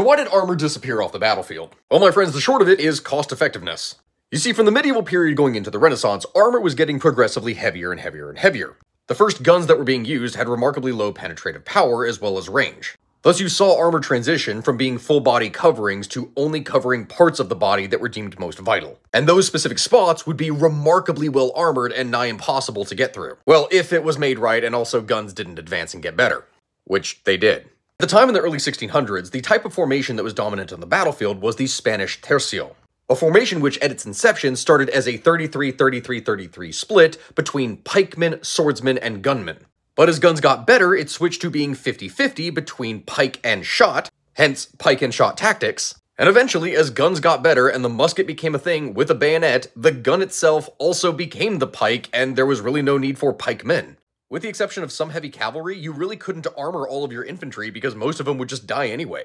So why did armor disappear off the battlefield? Well, my friends, the short of it is cost effectiveness. You see, from the medieval period going into the Renaissance, armor was getting progressively heavier and heavier and heavier. The first guns that were being used had remarkably low penetrative power as well as range. Thus, you saw armor transition from being full body coverings to only covering parts of the body that were deemed most vital. And those specific spots would be remarkably well armored and nigh impossible to get through. Well, if it was made right and also guns didn't advance and get better. Which they did. At the time in the early 1600s, the type of formation that was dominant on the battlefield was the Spanish tercio, a formation which at its inception started as a 33-33-33 split between pikemen, swordsmen, and gunmen. But as guns got better, it switched to being 50-50 between pike and shot, hence pike and shot tactics. And eventually, as guns got better and the musket became a thing with a bayonet, the gun itself also became the pike, and there was really no need for pikemen. With the exception of some heavy cavalry, you really couldn't armor all of your infantry because most of them would just die anyway.